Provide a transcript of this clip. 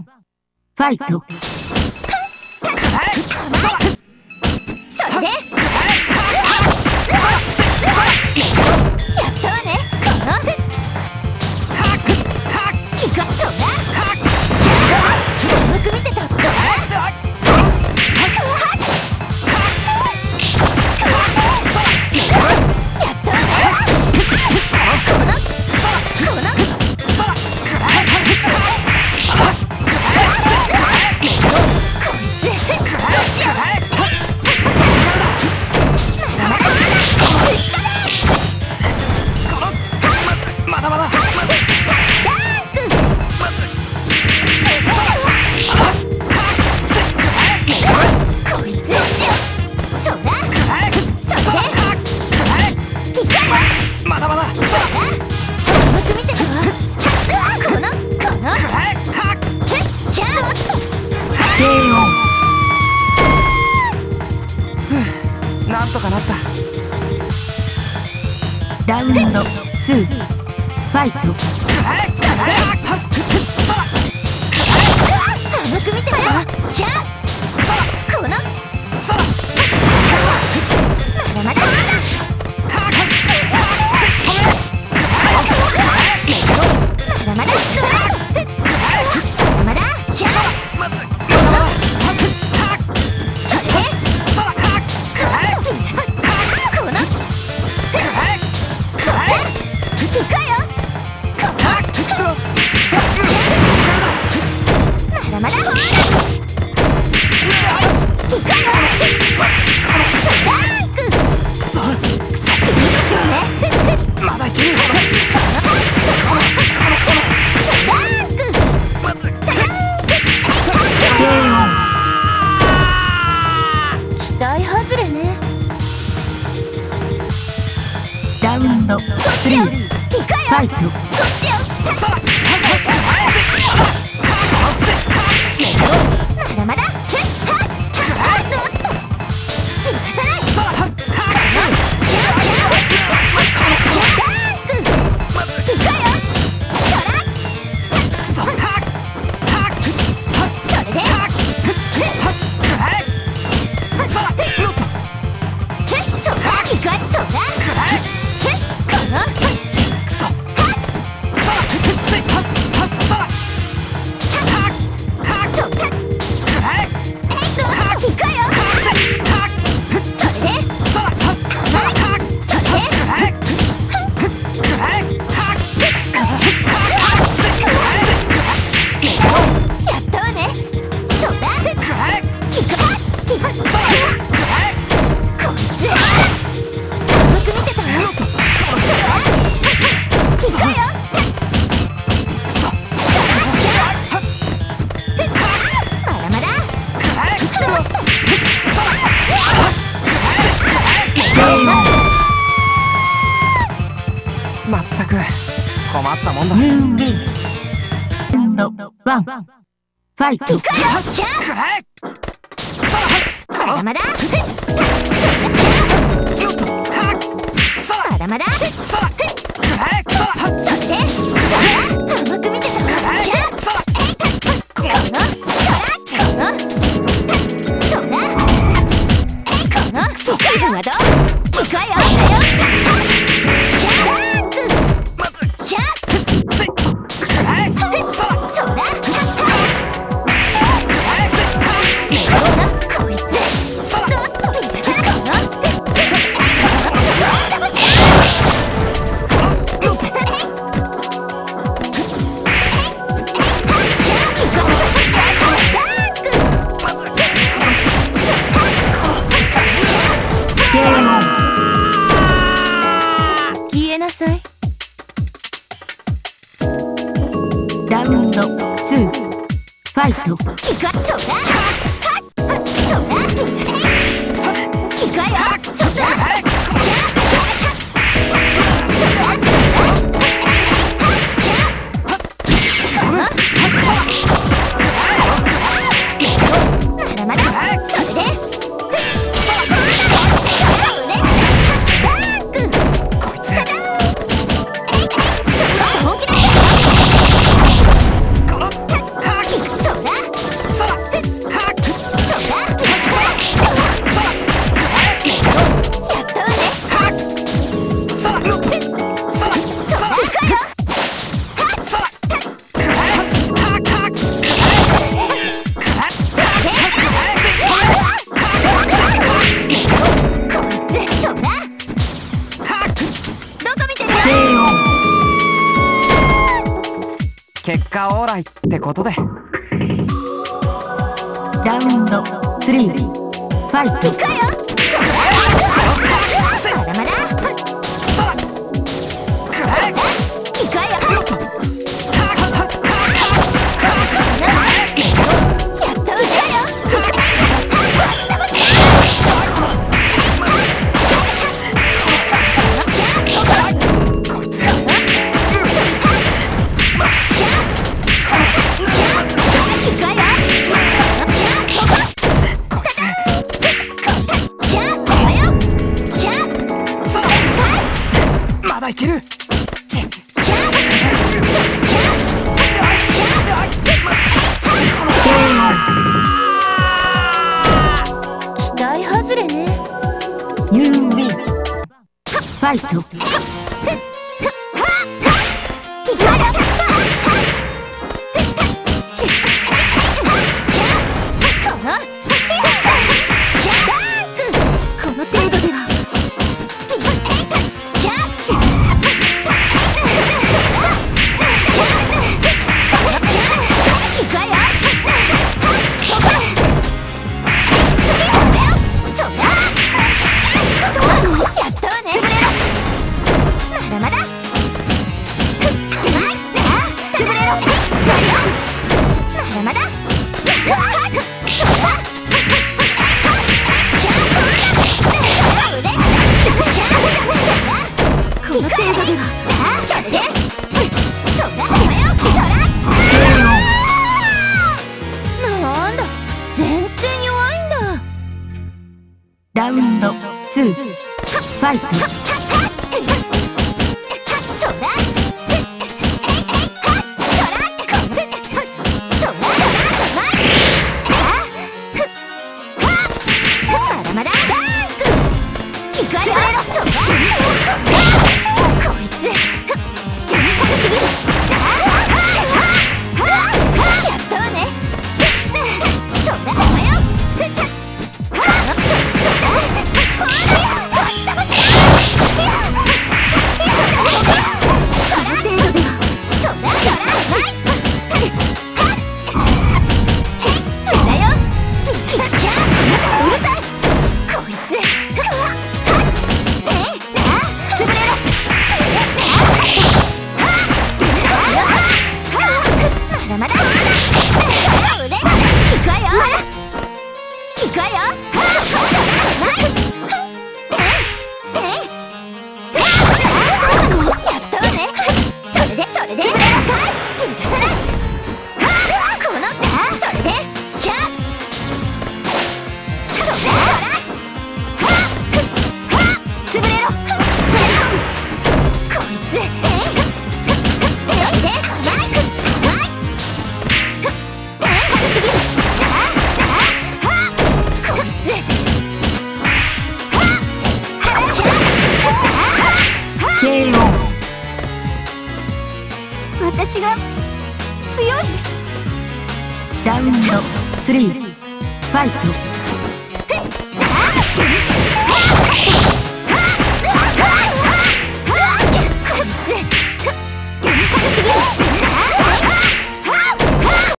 ファイト。とかなった。ラウンド2ファイト。く見てたキャッ你 看 Thank you. なんワンファイトまだまだ？らいってことで。ラウンド3ファイト。いくよ。ライトラウンド2ファイト。行くわよ私が強い。ラウンド3ファイト